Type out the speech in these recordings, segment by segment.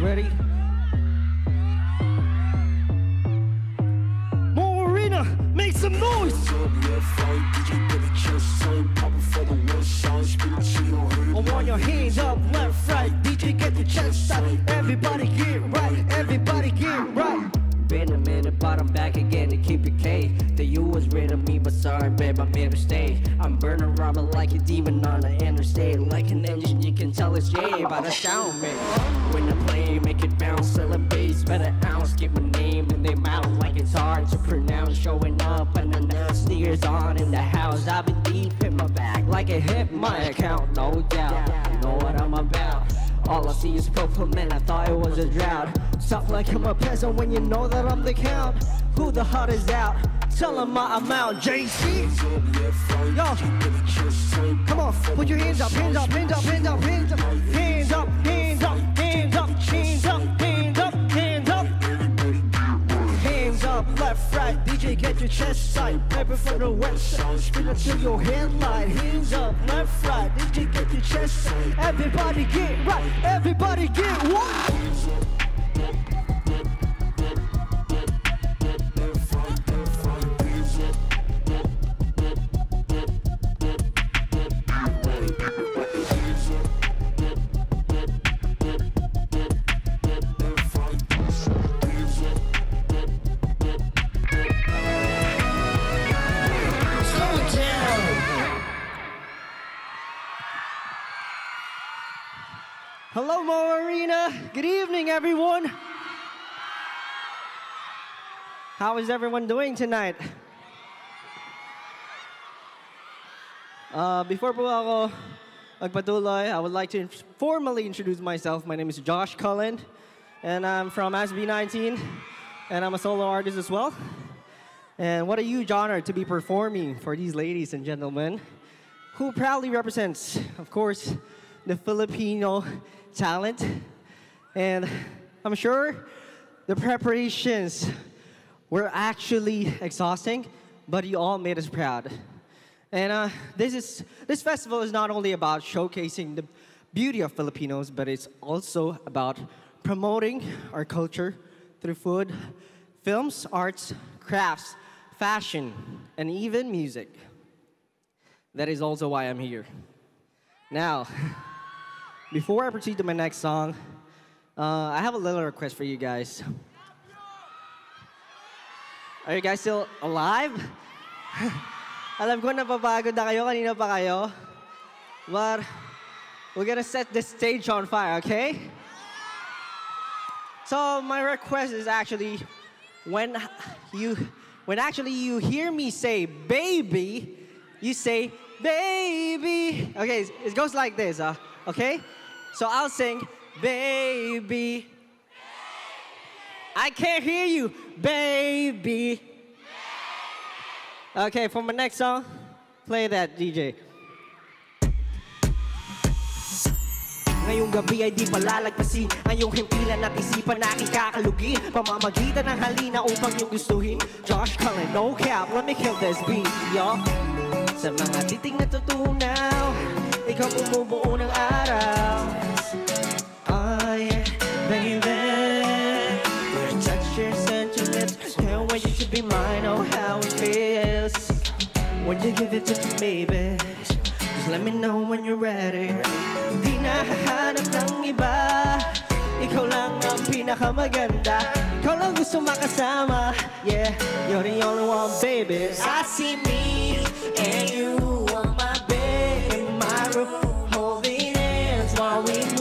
Ready? MOA Arena, make some noise! I want your hands up, left, right. DJ, get your chest up. Everybody get right. Everybody get right. Been a minute, but I'm back again to keep it K. The you was rid of me, but sorry, babe, I made a mistake. I'm burning rubber like a demon on the interstate. Like an engine, you can tell it's J by the sound, man. Keep my name in their mouth like it's hard to pronounce. Showing up and then sneakers on in the house. I've been deep in my bag like it hit my account, no doubt. You know what I'm about. All I see is purple men, I thought it was a drought. Stop like I'm a peasant when you know that I'm the count. Who the hot is out? Tell them my amount, JC. Yo, come on, put your hands up, hands up, hands up, hands up, hands up, hands up, up, left, right, DJ, get your chest tight. Paper for the west side, spin it to your headlight. Hands up, left, right, DJ, get your chest tight. Everybody get right, everybody get what? Good evening, everyone. How is everyone doing tonight? Uh, before po ako magpatuloy, I would like to formally introduce myself. My name is Josh Cullen, and I'm from SB19, and I'm a solo artist as well. And what a huge honor to be performing for these ladies and gentlemen who proudly represents, of course, the Filipino talent. And I'm sure the preparations were actually exhausting, but you all made us proud. And uh, this is this festival is not only about showcasing the beauty of Filipinos, but it's also about promoting our culture through food, films, arts, crafts, fashion, and even music. That is also why I'm here. Now, before I proceed to my next song, uh, I have a little request for you guys. Are you guys still alive? Alam ko napapagod na kayo, kanina pa kayo. But we're gonna set the stage on fire, okay? So my request is actually when you when actually you hear me say baby, you say baby. Okay, it goes like this, uh, okay? So I'll sing baby. I can't hear you, baby. Okay, for my next song, play that DJ. Ngayong gabi ay di palalagpasin Ang iyong himpilan at isipan na aking kakalugin Pamamagitan ng halina upang iyong gustuhin Josh Cullen, no cap, let me kill this beat, yo Sa mga titing na tutunaw Ikaw bumubuo ng araw Oh yeah, touch, your scent, your lips wait, you should be mine, oh how it feels. When you give it to me, baby Just let me know when you're ready. Ng Ikaw lang ang lang gusto makasama. Yeah, you're the only one, baby. I see me and you on my bed In my room, holding hands while we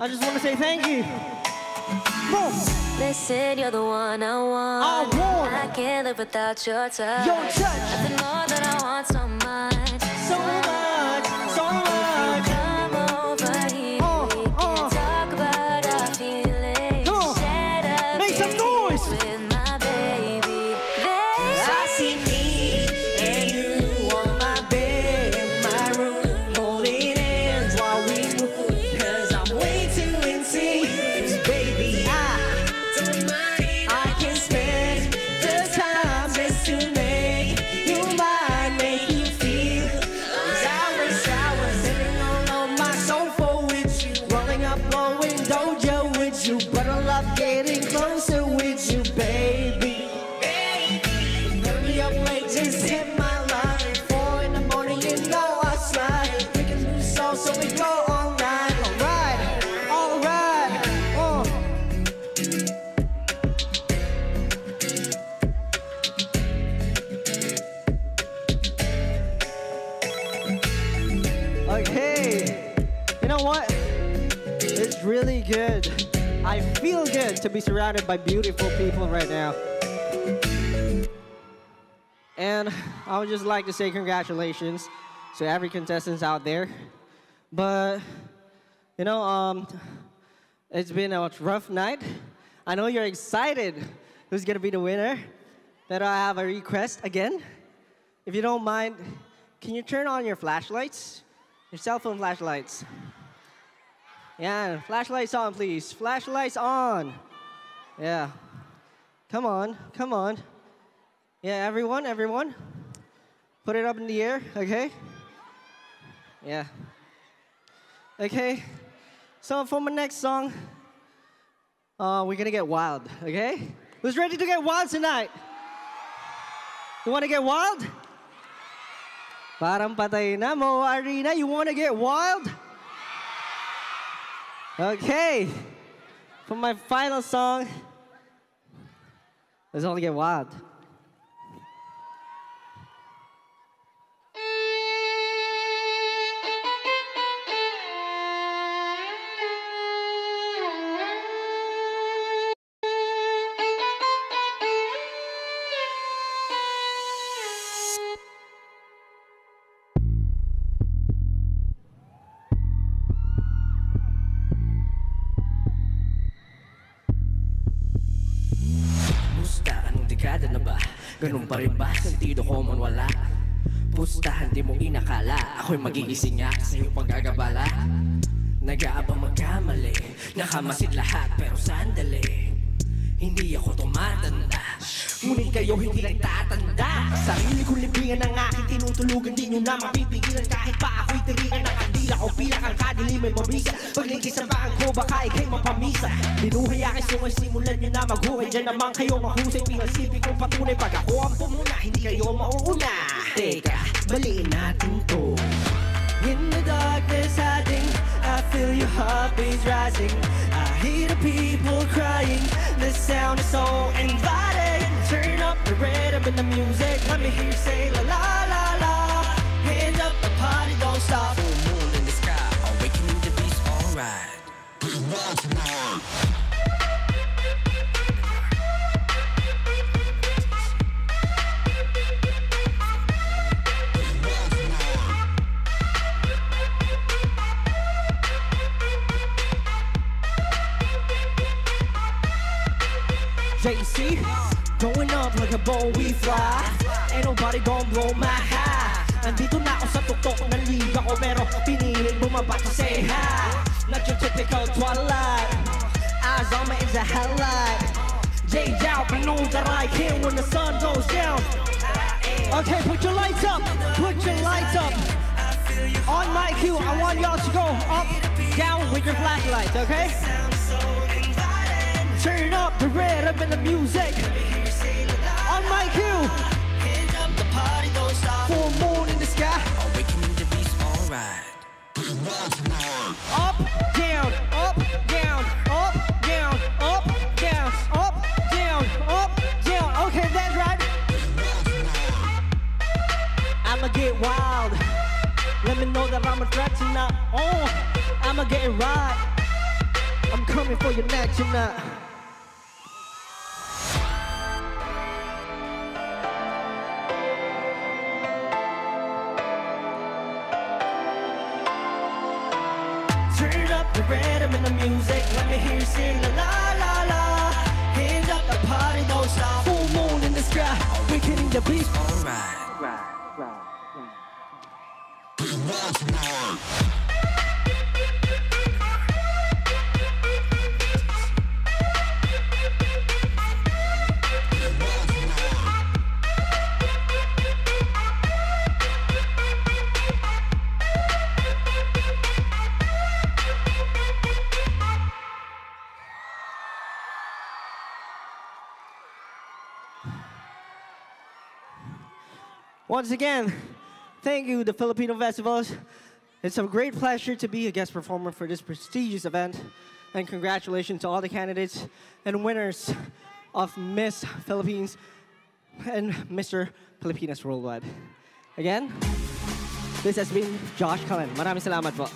I just want to say thank you. Boom. Listen, you're the one I want. I want. I can't live without your touch. Your touch. Nothing more than I want so blowing to be surrounded by beautiful people right now. And I would just like to say congratulations to every contestant out there. But, you know, um, it's been a rough night. I know you're excited who's gonna be the winner. But I have a request again. If you don't mind, can you turn on your flashlights? Your cell phone flashlights. Yeah, flashlights on, please. Flashlights on. Yeah. Come on, come on. Yeah, everyone, everyone. Put it up in the air, okay? Yeah. Okay. So for my next song, uh, we're gonna get wild, okay? Who's ready to get wild tonight? You wanna get wild? Parang patay na mo, Arena. You wanna get wild? Okay. For my final song, let's all get wild. Dekada na ba? Ganun pa rin ba? Sentido ko man wala. Pustahan di mo inakala. Ako'y magigising nga sa iyong paggagabala Nag-aabang magkamali. Nakamasid lahat pero sandali. Hindi ako tumatanda. Ngunit kayo hindi nagtatanda. Sarili kong libingan ng aking tinutulugan Di nyo na mapipigilan kahit pa ako'y tirikan ng kandila Ko pilak ang kadilim ay mabisa Paglingkis ang bahan ko baka ikay mapamisa. Binuhay aking sungay simulan nyo na maghuhay. Diyan naman kayo mahusay Pinagsipi kong patunay. Pag ako ang pumuna Hindi kayo mauuna. Teka, baliin natin to. In the darkness hiding, I feel your heartbeats rising. I hear the people crying, the sound is so inviting. Turn up the rhythm and the music, let me hear you say la la la JC, going up like a ball we fly. Ain't nobody gon' blow my high. Andito na ako sa tuktok ng liga ko pero piniling bumaba to typical twilight. Eyes on me is a highlight. Out, know that I can when the sun goes down. Okay, put your lights up. Put your lights up. On my cue, I want y'all to go up, down with your flashlights, okay? Turn up the rhythm and the music. On my cue. Full moon I'ma get wild. Let me know that I'm a threat tonight. Oh, I'ma get it right. I'm coming for your neck tonight. Turn up the rhythm and the music. Let me hear you sing la la la. Hands up, the party don't stop. Full moon in the sky, awakening the beast. Alright. Once again, thank you, the Filipino Festivals. It's a great pleasure to be a guest performer for this prestigious event. And congratulations to all the candidates and winners of Miss Philippines and Mr. Filipinas Worldwide. Again, this has been Josh Cullen. Maraming salamat po.